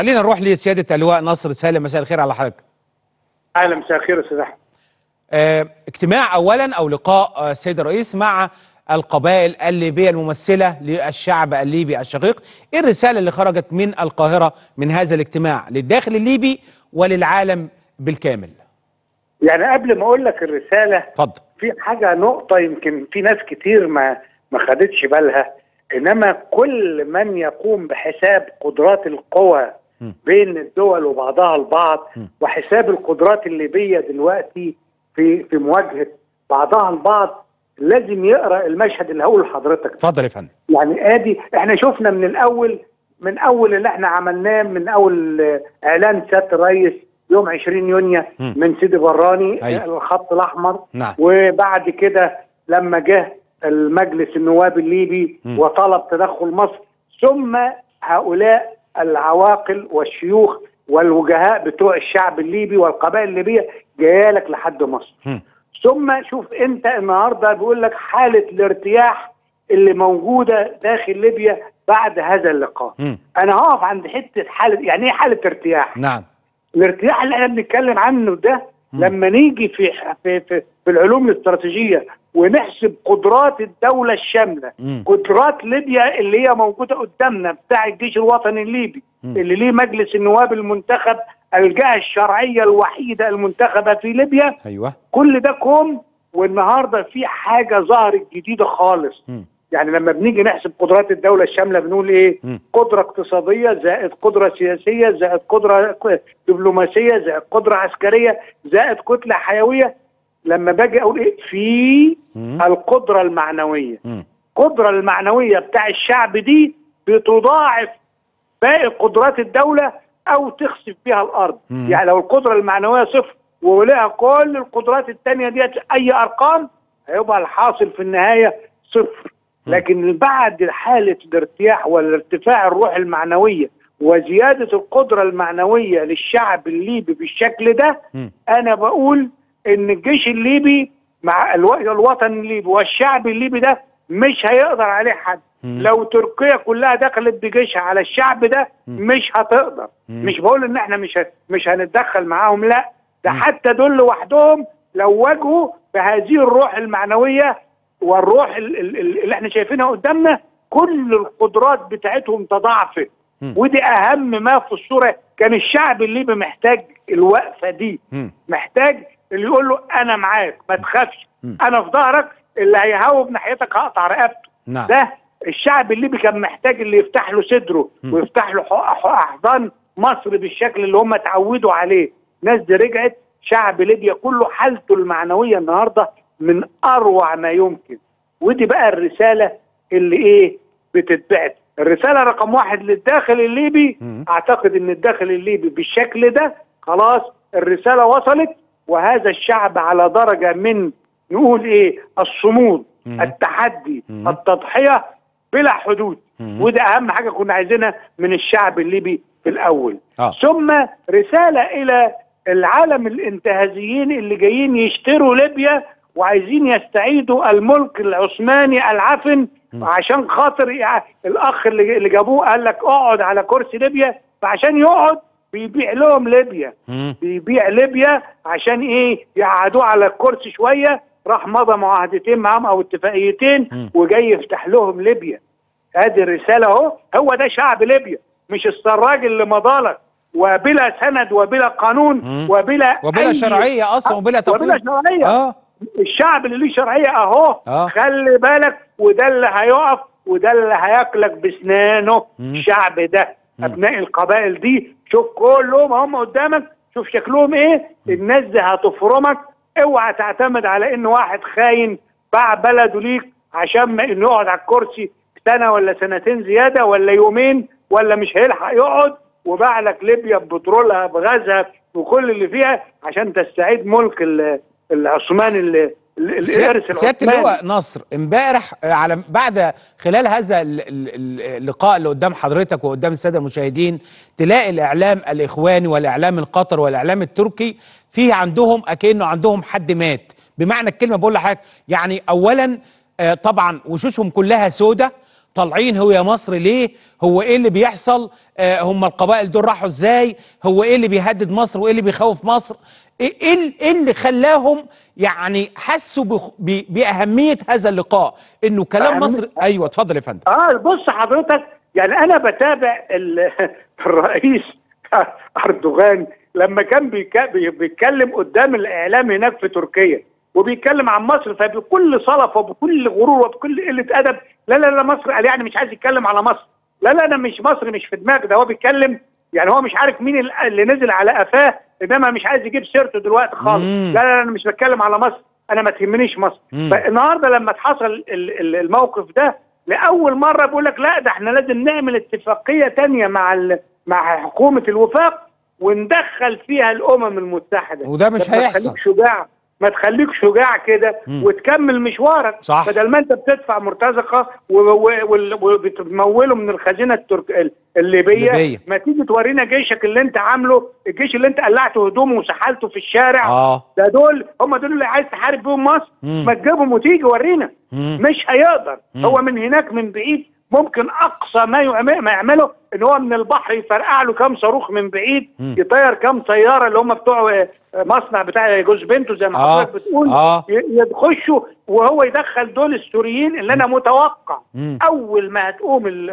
خلينا نروح لسيادة اللواء نصر سالم مساء الخير على حضرتك. أهلا مساء الخير أستاذ أحمد. آه، اجتماع اولا أو لقاء آه، السيد الرئيس مع القبائل الليبية الممثلة للشعب الليبي الشقيق. إيه الرسالة اللي خرجت من القاهرة من هذا الاجتماع للداخل الليبي وللعالم بالكامل؟ يعني قبل ما أقول لك الرسالة اتفضل. في حاجة نقطة يمكن في ناس كتير ما ما خدتش بالها. إنما كل من يقوم بحساب قدرات القوى. بين الدول وبعضها البعض م. وحساب القدرات الليبية دلوقتي في في مواجهة بعضها البعض لازم يقرأ المشهد اللي هقوله لحضرتك اتفضل يا فندم يعني آدي إحنا شفنا من الأول من أول اللي إحنا عملناه من أول إعلان سيادة الرئيس يوم 20 يونيو. من سيدي براني أيوة. الخط الأحمر نعم وبعد كده لما جه المجلس النواب الليبي مم. وطلب تدخل مصر ثم هؤلاء العواقل والشيوخ والوجهاء بتوع الشعب الليبي والقبائل الليبية جاية لك لحد مصر. ثم شوف انت النهارده بيقول لك حالة الارتياح اللي موجودة داخل ليبيا بعد هذا اللقاء مم. أنا هقف عند حتة حالة يعني إيه حالة ارتياح نعم الارتياح اللي إحنا بنتكلم عنه ده مم. لما نيجي في في في, في العلوم الاستراتيجية ونحسب قدرات الدولة الشاملة مم. قدرات ليبيا اللي هي موجودة قدامنا بتاع الجيش الوطني الليبي مم. اللي ليه مجلس النواب المنتخب الجهة الشرعية الوحيدة المنتخبة في ليبيا أيوه كل ده كوم والنهاردة في حاجة ظهرت جديدة خالص مم. يعني لما بنيجي نحسب قدرات الدولة الشاملة بنقول إيه مم. قدرة اقتصادية زائد قدرة سياسية زائد قدرة دبلوماسية زائد قدرة عسكرية زائد كتلة حيوية لما باجي أقول إيه في. القدرة المعنوية. القدرة المعنوية بتاع الشعب دي بتضاعف باقي قدرات الدولة أو تخسف بها الأرض مم. يعني لو القدرة المعنوية صفر ولها كل القدرات التانية ديت أي أرقام هيبقى الحاصل في النهاية صفر لكن بعد حالة الارتياح والارتفاع الروح المعنوية وزيادة القدرة المعنوية للشعب الليبي بالشكل ده مم. أنا بقول إن الجيش الليبي مع الو- الوطن الليبي والشعب الليبي ده مش هيقدر عليه حد مم. لو تركيا كلها دخلت بجيشها على الشعب ده مم. مش هتقدر مم. مش بقول إن إحنا مش مش هنتدخل معاهم لا ده مم. حتى دول لوحدهم لو واجهوا بهذه الروح المعنوية والروح ال- ال- ال- اللي إحنا شايفينها قدامنا كل القدرات بتاعتهم تضاعفت. ودي أهم ما في الصورة كان الشعب الليبي محتاج الوقفة دي مم. محتاج اللي يقول له أنا معاك ما تخافش. أنا في ظهرك اللي هيهاوب ناحيتك هقطع رقبته. نعم. ده الشعب الليبي كان محتاج اللي يفتح له صدره. ويفتح له احضان مصر بالشكل اللي هم اتعودوا عليه. ناس دي رجعت شعب ليبيا كله حالته المعنوية النهارده من أروع ما يمكن. ودي بقى الرسالة اللي إيه بتتبعت. الرسالة رقم واحد للداخل الليبي. مم. أعتقد إن الداخل الليبي بالشكل ده خلاص الرسالة وصلت. وهذا الشعب على درجة من نقول إيه الصمود مم. التحدي مم. التضحية بلا حدود مم. وده أهم حاجة كنا عايزينها من الشعب الليبي في الأول آه. ثم رسالة إلى العالم الانتهازيين اللي جايين يشتروا ليبيا وعايزين يستعيدوا الملك العثماني العفن مم. عشان خاطر الأخ اللي اللي جابوه قال لك اقعد على كرسي ليبيا فعشان يقعد بيبيع لهم ليبيا مم. بيبيع ليبيا عشان إيه يقعدوه على الكرسي شوية راح مضى معاهدتين معاهم أو اتفاقيتين مم. وجاي يفتح لهم ليبيا ادي الرسالة أهو هو ده شعب ليبيا مش السراج اللي مضالك وبلا سند وبلا قانون مم. وبلا وبلا أي- شرعية أصلا وبلا وبلا تفويض شرعية آه الشعب اللي ليه شرعية أهو آه. خلي بالك وده اللي هيقف وده اللي هياكلك باسنانه مم. الشعب ده. أبناء القبائل دي شوف كلهم هم قدامك شوف شكلهم إيه؟ الناس دي هتفرمك اوعى تعتمد على إن واحد خاين باع بلده ليك عشان ما إنه يقعد على الكرسي سنة ولا سنتين زيادة ولا يومين ولا مش هيلحق يقعد وباع لك ليبيا ببترولها بغازها وكل اللي فيها عشان تستعيد ملك ال- العثماني العثماني. اللواء نصر امبارح آه، على بعد خلال هذا ال- ال- ال- اللقاء اللي قدام حضرتك وقدام السادة المشاهدين تلاقي الإعلام الإخواني والإعلام القطري والإعلام التركي فيه عندهم أكنه عندهم حد مات. بمعنى الكلمة بقول لحضرتك يعني اولا آه، طبعا وشوشهم كلها سودة طالعين هو يا مصر ليه؟ هو إيه اللي بيحصل؟ آه هم القبائل دول راحوا إزاي؟ هو إيه اللي بيهدد مصر؟ وإيه اللي بيخوف مصر؟ إيه إيه إيه اللي خلاهم يعني حسوا بخ- ب- بأهمية هذا اللقاء؟ إنه كلام أهم- مصر أيوه اتفضل يا فندم. آه بص حضرتك يعني أنا بتابع ال- الرئيس أردوغان لما كان بيتكلم قدام الإعلام هناك في تركيا وبيتكلم عن مصر فبكل صلف وبكل غرور وبكل قلة أدب لا لا لا مصر قال يعني مش عايز يتكلم على مصر. لا لا أنا مش مصر مش في دماغي. ده هو بيتكلم يعني هو مش عارف مين ال- اللي نزل على قفاه إنما مش عايز يجيب سيرته دلوقتي خالص. لا لا لا أنا مش بتكلم على مصر. أنا ما تهمنيش مصر. مم. فالنهاردة لما حصل ال- ال- الموقف ده لأول مرة بيقول لك لا ده إحنا لازم نعمل اتفاقية تانية مع مع حكومة الوفاق وندخل فيها الأمم المتحدة. وده مش هيحصل. شجاع. ما تخليك شجاع كده. وتكمل مشوارك صح. بدل ما انت بتدفع مرتزقة وبتموله من الخزينة الترك ال- الليبية الليبية. ما تيجي تورينا جيشك اللي انت عامله الجيش اللي انت قلعته هدومه وسحلته في الشارع آه ده دول هم دول اللي عايز تحارب بيهم مصر مم. ما تجيبهم وتيجي ورينا مم. مش هيقدر مم. هو من هناك من بعيد ممكن أقصى ما ما يعمله إن هو من البحر يفرقع له كام صاروخ من بعيد. يطير كام طياره اللي هم بتوع آه، مصنع بتاع جوز بنته زي ما آه. حضرتك بتقول آه. يخشوا وهو يدخل دول السوريين اللي أنا متوقع مم. أول ما هتقوم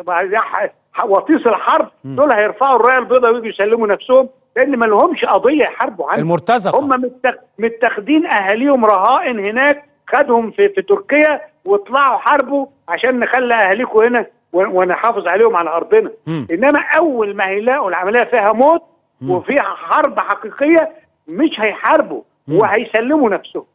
وطيس الحرب دول هيرفعوا الراية البيضاء ويجوا يسلموا نفسهم لأن ما لهمش قضية يحاربوا عنها المرتزقة هم متاخدين أهاليهم رهائن هناك خدهم في, في تركيا وطلعوا حاربوا عشان نخلي اهاليكم هنا ونحافظ عليهم على أرضنا مم. إنما أول ما هيلاقوا العملية فيها موت مم. وفيها حرب حقيقية مش هيحاربوا مم. وهيسلموا نفسهم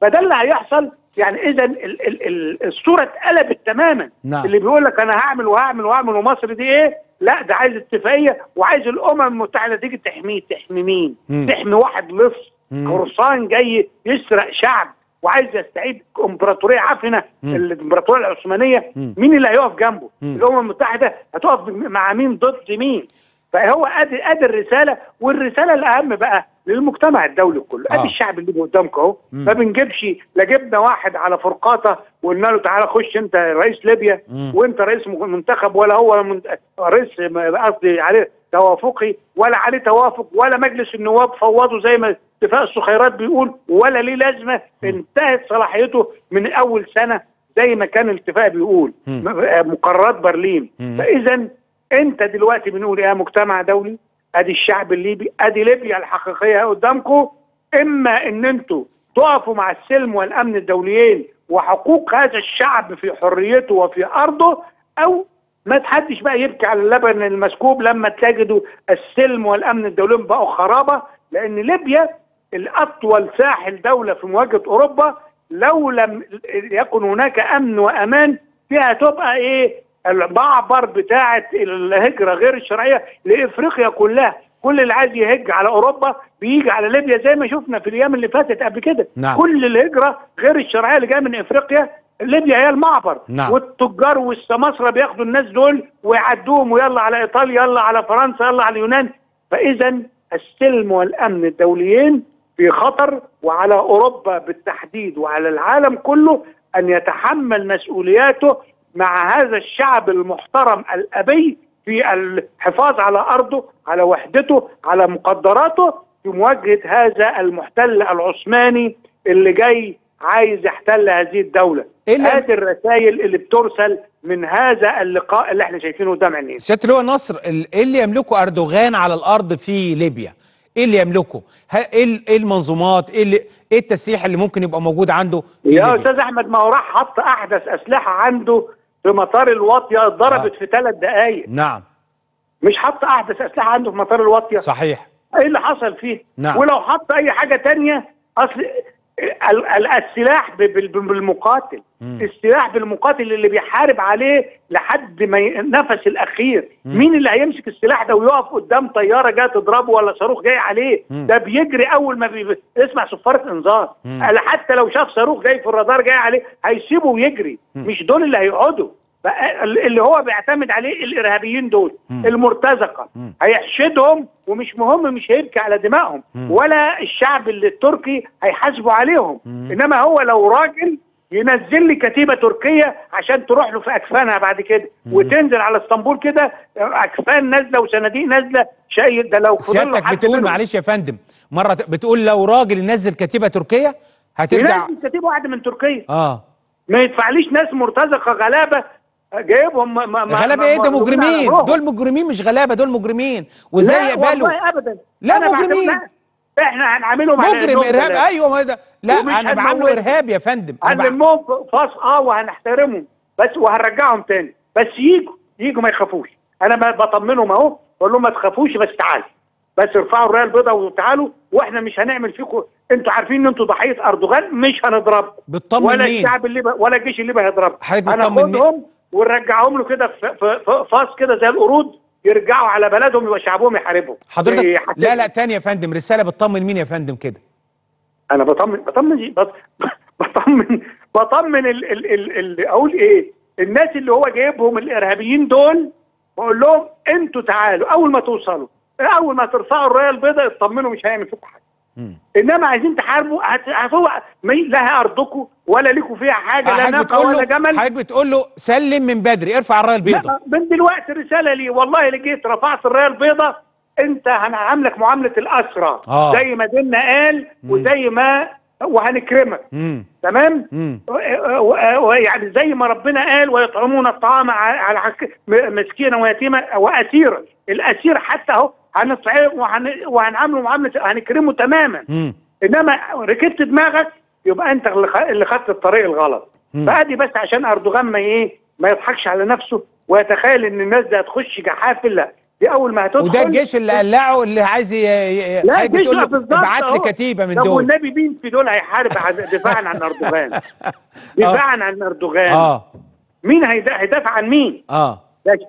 فده اللي هيحصل يعني إذا ال- ال- ال- الصورة اتقلبت تماما نعم. اللي بيقول لك أنا هعمل وهعمل وهعمل ومصر دي إيه لا ده عايز اتفاقية وعايز الأمم المتحدة تيجي تحميه تحمي مين. تحمي واحد لص. قرصان جاي يسرق شعب وعايز يستعيد امبراطورية عفنة. الامبراطورية العثمانية. مين اللي هيقف جنبه مم. الأمم المتحدة هتقف مع مين ضد مين فهو ادي أدي الرسالة والرسالة الأهم بقى للمجتمع الدولي كله آه. ادي الشعب اللي قدامك أهو. ما بنجيبش لا جبنا واحد على فرقاطة وقلنا له تعالى خش أنت رئيس ليبيا مم. وأنت رئيس منتخب ولا هو من- رئيس قصدي عليه توافقي ولا عليه توافق ولا مجلس النواب فوضه زي ما اتفاق السخيرات بيقول ولا ليه لازمة. انتهت صلاحيته من أول سنة زي ما كان الاتفاق بيقول. م- مقررات برلين. فاذا انت دلوقتي بنقول يا مجتمع دولي أدي الشعب الليبي أدي ليبيا الحقيقية قدامكم. إما إن أنتوا تقفوا مع السلم والأمن الدوليين وحقوق هذا الشعب في حريته وفي أرضه أو ما تحدش بقى يبكي على اللبن المسكوب لما تجدوا السلم والأمن الدوليين بقوا خرابة لأن ليبيا الأطول ساحل دولة في مواجهة أوروبا لو لم يكن هناك أمن وأمان فيها تبقى إيه؟ المعبر بتاعه الهجرة غير الشرعية لإفريقيا كلها. كل اللي عايز يهج على أوروبا بيجي على ليبيا زي ما شفنا في الأيام اللي فاتت قبل كده. نعم. كل الهجرة غير الشرعية اللي جاية من إفريقيا ليبيا هي المعبر نعم. والتجار والسماسرة بياخدوا الناس دول ويعدوهم ويلا على إيطاليا يلا على فرنسا يلا على اليونان فإذا السلم والأمن الدوليين في خطر وعلى أوروبا بالتحديد وعلى العالم كله أن يتحمل مسؤولياته مع هذا الشعب المحترم الأبي في الحفاظ على أرضه على وحدته على مقدراته في مواجهة هذا المحتل العثماني اللي جاي عايز يحتل هذه الدولة. إيه اللي- هذه الرسائل اللي بترسل من هذا اللقاء اللي إحنا شايفينه قدام عينينا. سيادة اللواء نصر إيه اللي يملكه أردوغان على الأرض في ليبيا؟ إيه اللي يملكه؟ ه- إيه ال- إيه المنظومات؟ إيه اللي إيه التسليح اللي ممكن يبقى موجود عنده في يا ليبيا؟ أستاذ أحمد ما هو راح حط أحدث أسلحة عنده في مطار الواطيه اتضربت آه. في ثلاث دقائق نعم. مش حط أحدث أسلحة عنده في مطار الواطيه صحيح. إيه اللي حصل فيه؟ نعم. ولو حط أي حاجة تانية أصل السلاح بالمقاتل مم. السلاح بالمقاتل اللي بيحارب عليه لحد ما ي- نفس الأخير مم. مين اللي هيمسك السلاح ده ويقف قدام طيارة جاية تضربه ولا صاروخ جاي عليه مم. ده بيجري أول ما بي... يسمع صفاره انذار حتى لو شاف صاروخ جاي في الرادار جاي عليه هيسيبه ويجري مم. مش دول اللي هيقعدوا اللي هو بيعتمد عليه الإرهابيين دول مم. المرتزقة مم. هيحشدهم ومش مهم مش هيبكي على دمائهم مم. ولا الشعب التركي هيحاسبوا عليهم مم. إنما هو لو راجل ينزل لي كتيبة تركية عشان تروح له في أكفانها بعد كده وتنزل على اسطنبول كده أكفان نازلة وصناديق نازلة شيء ده لو سيادتك بتقول معلش يا فندم مرة بتقول لو راجل ينزل كتيبة تركية هترجع ينزل كتيبة واحدة من تركيا آه ما يدفعليش ناس مرتزقة غلابة جايبهم ما- ما- غلابة إيه؟ ده مجرمين. دول مجرمين مش غلابة دول مجرمين. وإزاي لا يقبلوا؟ والله ابدا. لا، مجرمين. لا، إحنا هنعملهم على مجرم إرهاب. أيوه ما ده لا أنا بعامله. إرهاب يا فندم. هنلمهم فاص آه وهنحترمهم. بس وهنرجعهم تاني. بس يجوا يجوا ما يخافوش. أنا بطمنهم أهو. بقول لهم ما تخافوش بس تعالوا. بس ارفعوا الرايه البيضاء وتعالوا. وإحنا مش هنعمل فيكم أنتوا عارفين إن أنتوا ضحية أردوغان؟ مش هنضربكم. بتطمن ولا؟ الشعب اللي ب... ولا الجيش اللي هيضربكم حضرتك بتطمن؟ هناخدهم ونرجعهم له كده في, كده زي القرود يرجعوا على بلدهم يبقى شعبهم يحاربهم حضرتك يحاربهم. لا لا تاني يا فندم رسالة بتطمن مين يا فندم كده أنا بطمن بطمن بط- بطمن بطمن ال ال ال ال أقول إيه الناس اللي هو جايبهم الإرهابيين دول بقول لهم أنتوا تعالوا أول ما توصلوا أول ما ترفعوا الراية البيضاء اطمنوا مش هيعمل فيكم حاجة. إنما عايزين تحاربوا هت- هتو مي- لا ارضكم ولا ليكوا فيها حاجة لا ناقه ولا جمل. حضرتك بتقول له سلم من بدري ارفع الراية البيضاء من دلوقتي رسالة لي والله اللي جيت رفعت الراية البيضاء أنت هنعاملك معاملة الأسرى. آه. زي ما ديننا قال وزي ما وهنكرمك. تمام؟ ويعني زي ما ربنا قال ويطعمون الطعام على مسكينا ويتيما وأسيرا. الأسير حتى أهو هنطعمه وهن- وهنعامله معاملة هنكرمه تماما. امم إنما ركبت دماغك يبقى أنت اللي خدت الطريق الغلط. مم. فأدي بس عشان أردوغان ما إيه ما يضحكش على نفسه ويتخيل إن الناس دي هتخش جحافل. لا دي أول ما هتدخل وده الجيش اللي قلعه اللي عايز ي- لا الجيش بتقول لا له ابعت لي. كتيبة من طب دول. والنبي مين في دول هيحارب دفاعا عن أردوغان؟ دفاعا عن أردوغان. آه. مين هيدا- هيدافع عن مين؟ آه. لكن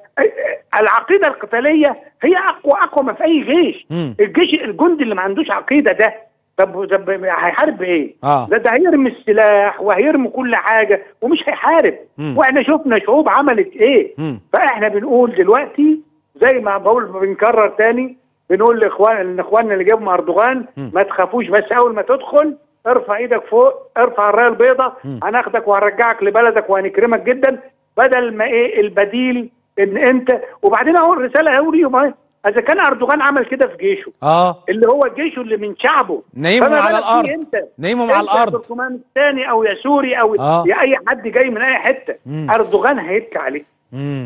العقيدة القتالية هي اقوى أقوى ما في أي جيش مم. الجيش الجندي اللي ما عندوش عقيدة ده طب طب هيحارب بإيه؟ آه. ده ده هيرمي السلاح وهيرمي كل حاجة ومش هيحارب مم. وإحنا شفنا شعوب عملت إيه؟ مم. فإحنا بنقول دلوقتي زي ما بقول بنكرر تاني بنقول لاخوان لإخواننا اللي جابوا أردوغان. ما تخافوش بس أول ما تدخل ارفع إيدك فوق ارفع الراية البيضاء. هناخدك وهنرجعك لبلدك وهنكرمك جدا بدل ما إيه البديل إن انت وبعدين أهو الرسالة أهو ليهم أهي. إذا كان أردوغان عمل كده في جيشه. آه. اللي هو جيشه اللي من شعبه. نايمهم على. بيه أنت؟ نايمهم على يا الأرض. تركمانستاني أو يا سوري أو آه. يا أي حد جاي من أي حتة. مم. أردوغان هيبكي عليك.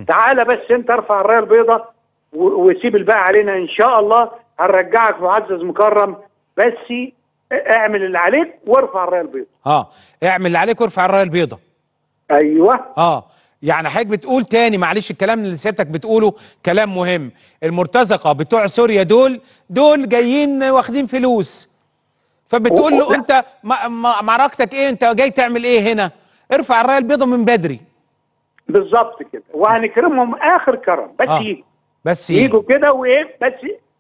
تعالى بس أنت ارفع الراية البيضاء وسيب الباقي علينا. إن شاء الله هنرجعك معزز مكرم. بس اعمل اللي عليك وارفع الراية البيضاء آه. اعمل اللي عليك وارفع الراية البيضاء أيوه. آه. يعني حضرتك بتقول تاني معلش الكلام اللي سيادتك بتقوله كلام مهم. المرتزقة بتوع سوريا دول دول جايين واخدين فلوس. فبتقول له. أنت معركتك إيه؟ أنت جاي تعمل إيه هنا؟ ارفع الراية البيضاء من بدري. بالظبط كده. وهنكرمهم آخر كرم بس آه. يجوا بس يجوا يجوا كده وإيه؟ بس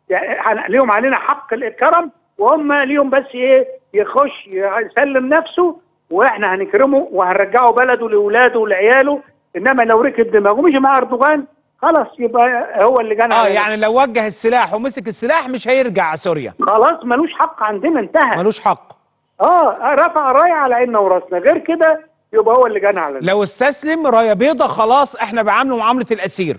يعني ليهم علينا حق الكرم وهم ليهم بس إيه؟ يخش يسلم نفسه وإحنا هنكرمه وهنرجعه بلده لاولاده ولعياله إنما لو ركب دماغه مش مع أردوغان خلاص يبقى هو اللي جانا آه يعني لو وجه السلاح ومسك السلاح مش هيرجع سوريا. خلاص ملوش حق عندنا انتهى. ملوش حق. آه رفع رايه على عيننا وراسنا غير كده يبقى هو اللي جانا على لو استسلم رايه بيضاء خلاص إحنا بعامله معاملة الأسير.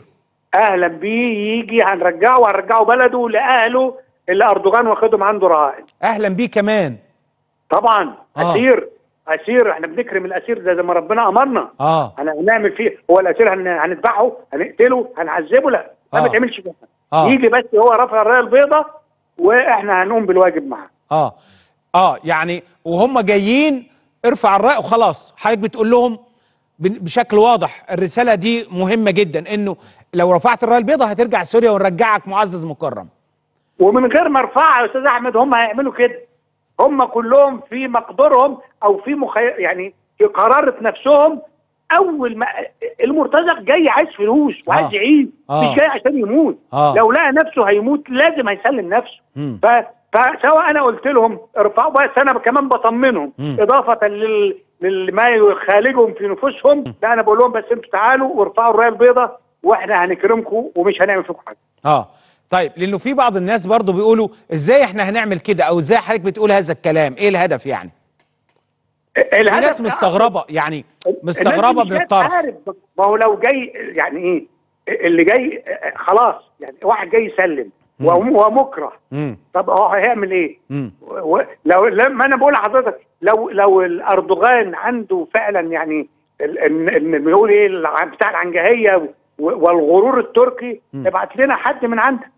أهلا بيه يجي هنرجعه وهنرجعه بلده لأهله اللي أردوغان واخدهم عنده رهائن. أهلا بيه كمان. طبعا آه. أسير إحنا بنكرم الأسير ده زي ما ربنا أمرنا. آه. هن- هنعمل فيه هو الأسير هن... هنذبحه هنقتله هنعذبه لا ده آه. ما تعملش كده. آه. يجي بس هو رافع الراية البيضاء وإحنا هنقوم بالواجب معاه. آه. آه يعني وهم جايين ارفع الراية وخلاص. حضرتك بتقول لهم بشكل واضح الرسالة دي مهمة جدا إنه لو رفعت الراية البيضاء هترجع سوريا ونرجعك معزز مكرم. ومن غير ما ارفعها يا أستاذ أحمد هم هيعملوا كده. هم كلهم في مقدورهم أو في مخي... يعني في قرارة نفسهم أول ما المرتزق جاي عايز فلوس وعايز آه. يعيش آه. مش جاي عشان يموت آه. لو لقى نفسه هيموت لازم هيسلم نفسه. ف... فسواء أنا قلت لهم ارفعوا بس أنا كمان بطمنهم مم. إضافة لل... لما يخالجهم في نفوسهم لا أنا بقول لهم بس أنتوا تعالوا وارفعوا الراية البيضاء وإحنا هنكرمكم ومش هنعمل فيكم حاجة آه طيب لأنه في بعض الناس برضو بيقولوا إزاي إحنا هنعمل كده؟ أو إزاي حضرتك بتقول هذا الكلام؟ إيه الهدف يعني؟ الهدف مستغربة يعني الناس مستغربة دي من مش الطرح. ما هو لو جاي يعني إيه؟ اللي جاي خلاص يعني واحد جاي يسلم وهو هو مكره. طب هو هيعمل إيه؟ و- لو لما أنا بقول لحضرتك لو لو الأردوغان عنده فعلا يعني إن بيقول إيه بتاع العنجهية والغرور التركي مم. ابعت لنا حد من عندك.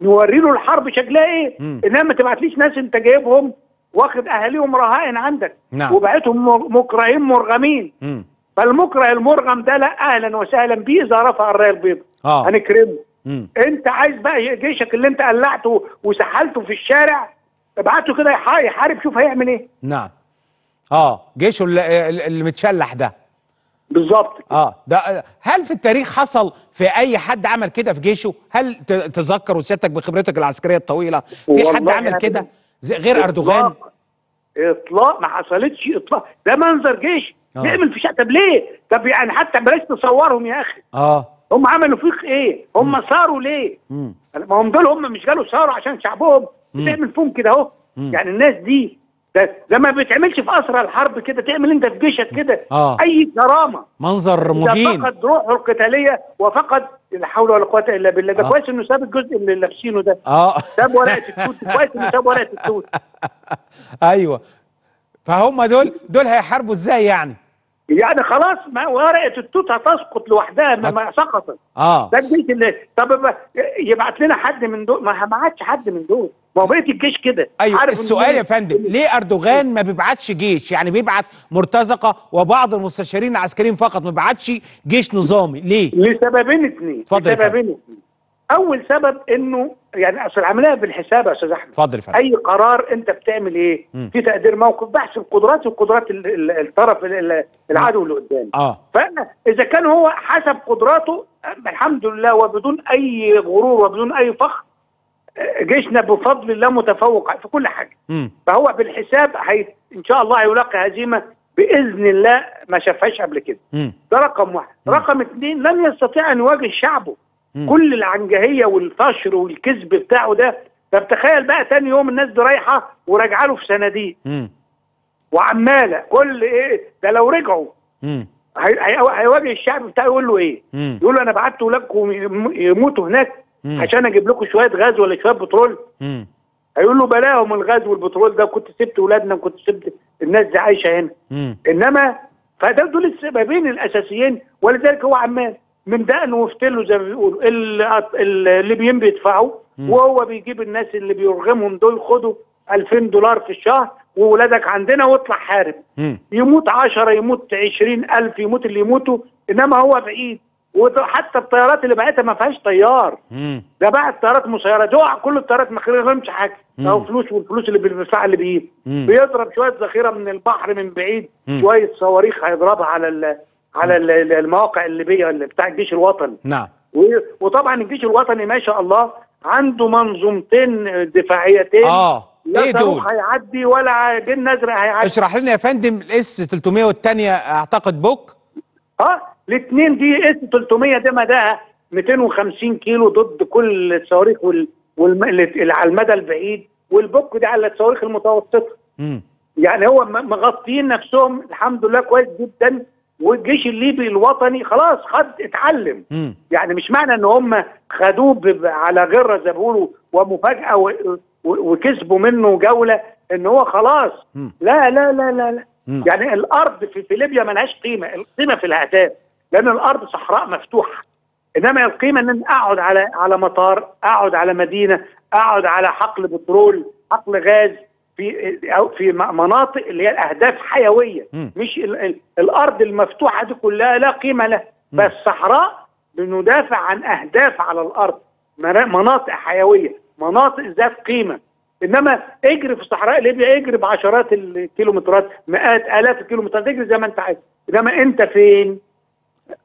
نوري له الحرب شكلها إيه؟ مم. انما ما تبعتليش ناس انت جايبهم واخد اهاليهم رهائن عندك. نعم. وبعتهم مكرهين مرغمين. امم فالمكره المرغم ده لا أهلا وسهلا بيه اذا رفع الرايه البيضاء آه. هنكرمه. انت عايز بقى جيشك اللي انت قلعته وسحلته في الشارع ابعته كده يح- يحارب شوف هيعمل إيه. نعم. آه. جيشه اللي متشلح ده. بالظبط. آه ده هل في التاريخ حصل في أي حد عمل كده في جيشه؟ هل تذكر وسيادتك بخبرتك العسكرية الطويلة في حد عمل يعني كده؟ غير أردوغان؟ إطلاق؟ ما حصلتش إطلاق. ده منظر جيش. آه. نعمل في طب ليه؟ طب يعني حتى بلاش تصورهم يا أخي. آه. هم عملوا فيك إيه؟ هم صاروا ليه؟ ما هم دول هم مش قالوا صاروا عشان شعبهم. بتعمل فيهم كده أهو. يعني الناس دي ده, ده ما بتعملش في اسرى الحرب كده تعمل انت في جيشك كده. آه. أي كرامه منظر مهين. فقد روحه القتالية وفقد لا حول ولا قوة إلا بالله. ده آه. كويس إنه ساب الجزء اللي لابسينه ده. آه. ساب ورقة التوت. كويس إنه ساب ورقة التوت. أيوه. فهم دول دول هيحاربوا إزاي يعني؟ يعني خلاص ما ورقة التوت هتسقط لوحدها ما, ما سقطت. آه. ده الجيش اللي طب يبعت لنا حد من دول ما ما عادش حد من دول. ما هو بقيه الجيش كده. أيوه عارف السؤال يا فندم ليه أردوغان ما بيبعتش جيش؟ يعني بيبعت مرتزقة وبعض المستشارين العسكريين فقط ما بيبعتش جيش نظامي ليه؟ لسببين اثنين اتفضل يا لسببين اثنين أول سبب إنه يعني أصل العملية بالحساب يا أستاذ أحمد. اتفضل يا فندم. أي قرار أنت بتعمل إيه؟ مم. في تقدير موقف بحث القدرات وقدرات ال- ال- الطرف ال- ال- العدو اللي قدام آه. فاذا كان هو حسب قدراته الحمد لله وبدون أي غرور وبدون أي فخر جيشنا بفضل الله متفوق في كل حاجة. امم فهو بالحساب هي إن شاء الله هيلاقي هزيمة بإذن الله ما شافهاش قبل كده. امم ده رقم واحد. رقم اثنين لن يستطيع أن يواجه شعبه. مم. كل العنجهية والفشر والكذب بتاعه ده. طب تخيل بقى تاني يوم الناس دي رايحة وراجعة له في صناديق. وعمالة كل إيه ده لو رجعوا هي- هيواجه الشعب بتاعه يقول له إيه؟ يقول له أنا بعت ولادكم يم- يموتوا هناك. مم. عشان أجيب لكم شوية غاز ولا شوية بترول. هيقول له بلاهم الغاز والبترول ده كنت سبت ولادنا وكنت سبت الناس دي عايشة هنا. امم إنما فده دول السببين الأساسيين ولذلك هو عمال من دقنه وفتله زي ما بيقولوا ال- ال- الليبيين بيدفعوا مم. وهو بيجيب الناس اللي بيرغمهم دول خدوا 2000 دولار في الشهر وولادك عندنا واطلع حارب. امم يموت 10 يموت 20 ألف يموت اللي يموتوا إنما هو بعيد. وحتى الطيارات اللي بعتها ما فيهاش طيار. ده بعت طيارات مسيرات يقع كل الطيارات ما خيرهمش حاجة. اهو فلوس والفلوس اللي بيدفعها اللي بيجيب. مم. بيضرب شوية ذخيرة من البحر من بعيد مم. شوية صواريخ هيضربها على ال على ال- المواقع الليبيه اللي بتاع الجيش الوطني. نعم. وطبعا الجيش الوطني ما شاء الله عنده منظومتين دفاعيتين. آه. لا إيه دول؟ هيعدي ولا جن ازرق هيعدي. اشرح لنا يا فندم ال S 300 والثانيه أعتقد بوك؟ آه. الاثنين دي S 300 ده مداها 250 كيلو ضد كل الصواريخ وال... اللي على المدى البعيد والبوك ده على الصواريخ المتوسطة. امم يعني هو مغطيين نفسهم الحمد لله كويس جدا والجيش الليبي الوطني خلاص خد اتعلم. امم يعني مش معنى إن هم خدوه ب- على غره زي بيقولوا ومفاجأة و... و... وكسبوا منه جولة إن هو خلاص. مم. لا لا لا لا, لا. مم. يعني الأرض في, في ليبيا ملهاش قيمة. القيمة في الأهداف. لأن الأرض صحراء مفتوحة. إنما القيمة إن أنا أقعد على على مطار أقعد على مدينة أقعد على حقل بترول حقل غاز في أو في م- مناطق اللي هي الأهداف حيوية. مم. مش ال ال الأرض المفتوحة دي كلها لا قيمة لها. بس صحراء بندافع عن أهداف على الأرض. منا- مناطق حيوية مناطق ذات قيمة. إنما اجري في صحراء ليبيا اجري بعشرات الكيلومترات مئات آلاف الكيلومترات اجري زي ما أنت عايز. إنما أنت فين؟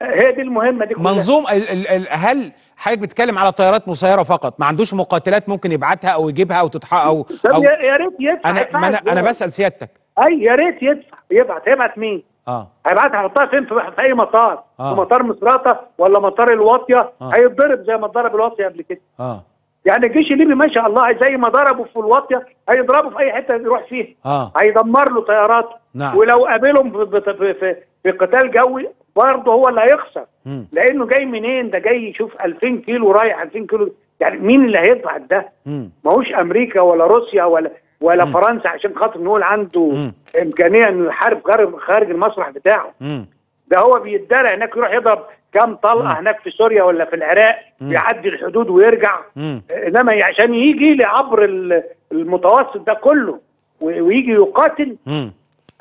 هي دي المهمة دي كلها. منظوم ال ال هل حضرتك بتتكلم على طيارات مسيرة فقط؟ ما عندوش مقاتلات ممكن يبعتها أو يجيبها أو تتحقق أو, طب أو يا ريت يدفع أنا ما أنا إزاي؟ بسأل سيادتك. أي يا ريت يدفع يبعت هيبعت مين؟ آه. هيبعتها هيحطها فين؟ في, أي مطار؟ آه. في مطار مصراتة ولا مطار الواطيه آه. هيتضرب زي ما اتضرب الواطيه قبل كده. آه. يعني الجيش الليبي ما شاء الله زي ما ضربوا في الواطيه هيضربوا في أي حتة يروح فيها. آه. هيدمر له طياراته. نعم. ولو قابلهم في, في, في, في قتال جوي برضه هو اللي هيخسر مم. لأنه جاي منين ده جاي يشوف 2000 كيلو رايح 2000 كيلو يعني مين اللي هيدفع ده مم. ماهوش أمريكا ولا روسيا ولا ولا فرنسا عشان خاطر نقول عنده مم. إمكانية إنه يحارب خارج المسرح بتاعه مم. ده هو بيتدرع هناك يروح يضرب كام طلقة هناك في سوريا ولا في العراق يعدي الحدود ويرجع مم. إنما عشان يجي لي عبر ال- المتوسط ده كله ويجي يقاتل مم.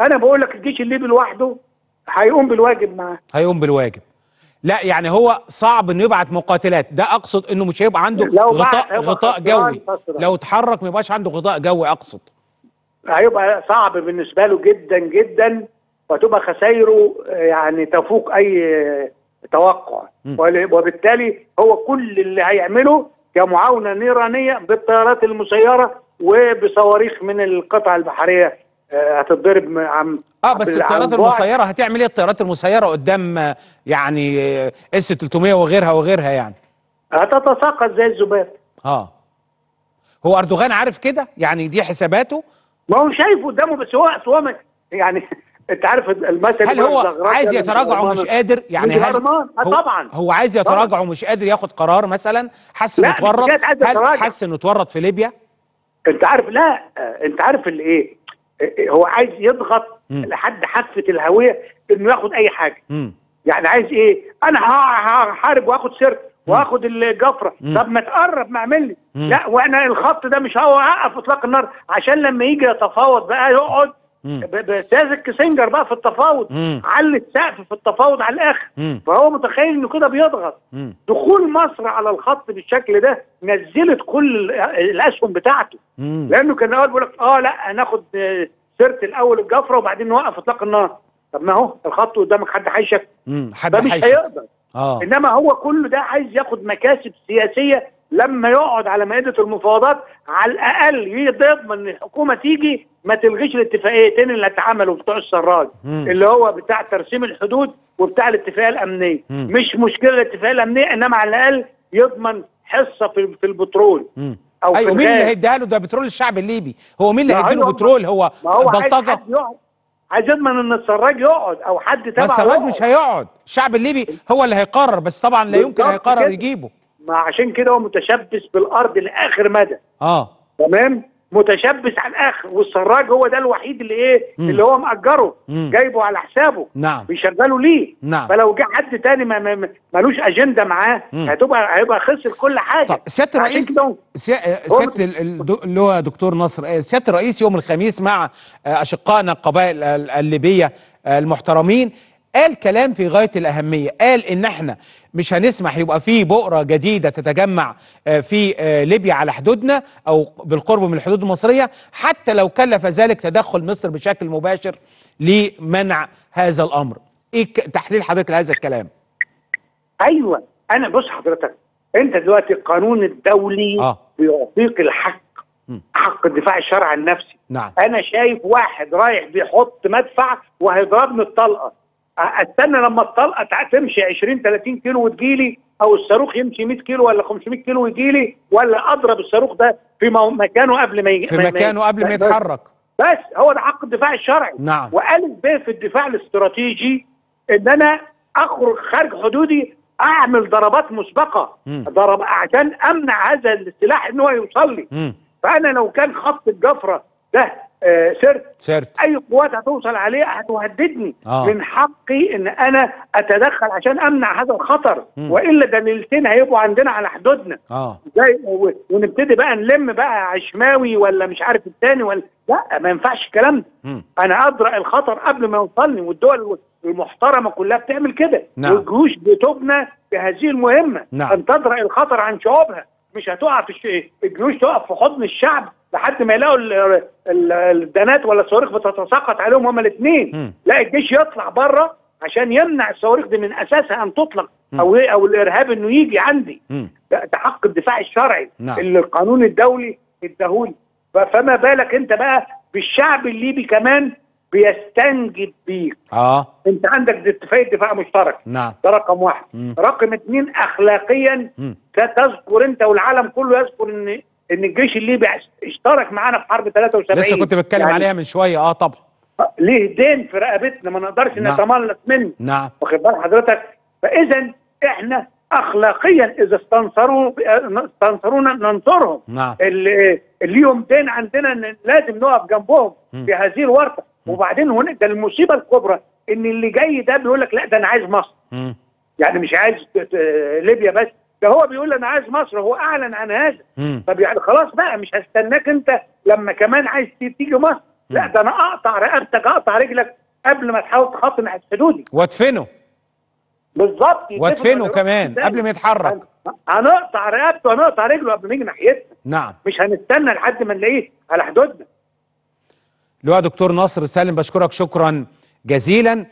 أنا بقول لك الجيش الليبي لوحده هيقوم بالواجب معاه. هيقوم بالواجب. لا يعني هو صعب إنه يبعت مقاتلات. ده أقصد إنه مش هيبقى عنده غطاء غطاء جوي. لو اتحرك ما يبقاش عنده غطاء جوي أقصد. هيبقى صعب بالنسبة له جدا جدا وتبقى خسايره آه، يعني تفوق أي آه، توقع. وبالتالي هو كل اللي هيعمله كمعاونة نيرانية بالطيارات المسيرة وبصواريخ من القطع البحرية. هتتضرب م- عن آه بس الطيارات. المسيرة هتعمل إيه؟ الطيارات المسيرة قدام آه، يعني اس 300 وغيرها وغيرها يعني. هتتساقط زي الذباب آه. هو أردوغان عارف كده؟ يعني دي حساباته؟ ما هو شايف قدامه بس هو هو يعني انت عارف المثل هل هو عايز يتراجع ومش مش قادر؟ يعني مش هل. آه هو, طبعا. هو عايز. يتراجع ومش قادر ياخد قرار مثلا؟ حس إنه اتورط؟ هل. حس إنه اتورط في ليبيا؟ انت عارف لا آه، انت عارف الايه؟ آه، هو عايز يضغط مم. لحد حافة الهوية إنه ياخد أي حاجة. امم يعني عايز إيه؟ أنا هحارب وآخد سيرت وآخد الجفرة. مم. طب ما تقرب ما اعمل لي. مم. لا وأنا الخط ده مش هوقف إطلاق النار. عشان لما يجي يتفاوض بقى يقعد بساذج كيسنجر بقى في التفاوض. علي السقف في التفاوض على الآخر مم. فهو متخيل إنه كده بيضغط مم. دخول مصر على الخط بالشكل ده نزلت كل ال- الأسهم بتاعته مم. لأنه كان الأول بيقول لك آه لأ هناخد آه، سيرة الأول الجفرة وبعدين نوقف إطلاق النار طب ما هو الخط قدامك حد هيشك. حد ده مش حيشك هيقدر آه إنما هو كل ده عايز ياخد مكاسب سياسية لما يقعد على مائدة المفاوضات على الأقل يضمن ان الحكومة تيجي ما تلغيش الاتفاقيتين اللي اتعملوا بتوع السراج مم. اللي هو بتاع ترسيم الحدود وبتاع الاتفاقيه الامنيه مم. مش مشكلة الاتفاقيه الامنيه إنما على الأقل يضمن حصة في في البطرول مم. أو أيوه في مين اللي. هيديها له ده بترول الشعب الليبي هو مين اللي هيديله بترول هو بلطجة عايز يضمن إن السراج يقعد أو حد تبعه يقعد. مش هيقعد الشعب الليبي هو اللي هيقرر بس طبعا لا يمكن هيقرر. يجيبه ما عشان كده هو متشبث بالأرض لآخر مدى. آه. تمام؟ متشبث على الآخر. والسراج هو ده الوحيد اللي إيه؟ مم. اللي هو مأجره. مم. جايبه على حسابه. نعم. بيشغله ليه. نعم. فلو جه حد تاني ما ملوش أجندة معاه مم. هتبقى هيبقى خسر كل حاجة. طب سيادة الرئيس سيا- سيادة ال- ال- اللي هو دكتور نصر آه، سيادة الرئيس يوم الخميس مع آه، أشقائنا القبائل ال- الليبية آه، المحترمين. قال كلام في غاية الأهمية. قال إن إحنا مش هنسمح يبقى في بؤرة جديدة تتجمع آه، في آه، ليبيا على حدودنا أو بالقرب من الحدود المصرية حتى لو كلف ذلك تدخل مصر بشكل مباشر لمنع هذا الأمر. إيه تحليل حضرتك لهذا الكلام؟ أيوه. أنا بص حضرتك أنت دلوقتي القانون الدولي آه. بيعطيك الحق. مم. حق الدفاع الشرعي عن نفسي نعم. أنا شايف واحد رايح بيحط مدفع وهيضربني الطلقة. أستنى لما الطلقة تمشي 20 30 كيلو وتجيلي أو الصاروخ يمشي 100 كيلو ولا 500 كيلو ويجيلي ولا أضرب الصاروخ ده في مكانه قبل ما يجي في مكانه قبل ما يتحرك. بس هو ده حق الدفاع الشرعي. نعم. والف ب في الدفاع الاستراتيجي إن أنا أخرج خارج حدودي أعمل ضربات مسبقة. ضرب عشان أمنع هذا السلاح إن هو يوصل لي. فأنا لو كان خط الجفرة ده آه سرت سرت أي قوات هتوصل عليه هتهددني آه. من حقي إن أنا أتدخل عشان أمنع هذا الخطر مم. وإلا ده ليلتين هيبقوا عندنا على حدودنا آه زي و- ونبتدي بقى نلم بقى عشماوي ولا مش عارف التاني ولا لا ما ينفعش الكلام ده. أنا أدرأ الخطر قبل ما يوصلني والدول المحترمة كلها بتعمل كده نعم. والجيوش بتبنى بهذه المهمة نعم. أن تدرأ الخطر عن شعوبها مش هتقع في الش... الجيوش تقف في حضن الشعب لحد ما يلاقوا ال... ال... الدنات ولا الصواريخ بتتساقط عليهم هما الاثنين. لا الجيش يطلع بره عشان يمنع الصواريخ دي من أساسها أن تطلق. أو أو الإرهاب إنه يجي عندي. ده حق الدفاع الشرعي نعم. اللي القانون الدولي اداهولي فما بالك أنت بقى بالشعب الليبي كمان بيستنجد بيك آه أنت عندك اتفاقيه دفاع مشترك نعم ده رقم واحد مم. رقم اتنين اخلاقيا مم. تذكر أنت والعالم كله يذكر إن إن الجيش الليبي اشترك معانا في حرب 73 لسه كنت بتكلم يعني عليها من شوية. آه طبعا. ليه؟ دين في رقبتنا ما نقدرش نعم. نتملص منه. نعم. واخد بال حضرتك؟ فاذا إحنا اخلاقيا إذا استنصروا استنصرونا ننصرهم. نعم. اللي ليهم دين عندنا لازم نقف جنبهم مم. في هذه الورطة. وبعدين هنا ده المصيبة الكبرى إن اللي جاي ده بيقول لك لا ده أنا عايز مصر. مم. يعني مش عايز ليبيا بس. ده هو بيقول أنا عايز مصر هو أعلن عن هذا. طب يعني خلاص بقى مش هستناك أنت لما كمان عايز تيجي مصر. لا ده أنا أقطع رقبتك أقطع رجلك قبل ما تحاول ناحيه حدودي وادفنه. بالظبط. وادفنه كمان قبل ما يتحرك. هن- هنقطع رقبته هنقطع رجله قبل ما يجي ناحيتنا. نعم. مش هنستنى لحد ما نلاقيه على حدودنا. لواء دكتور ناصر سالم بشكرك شكرا جزيلا.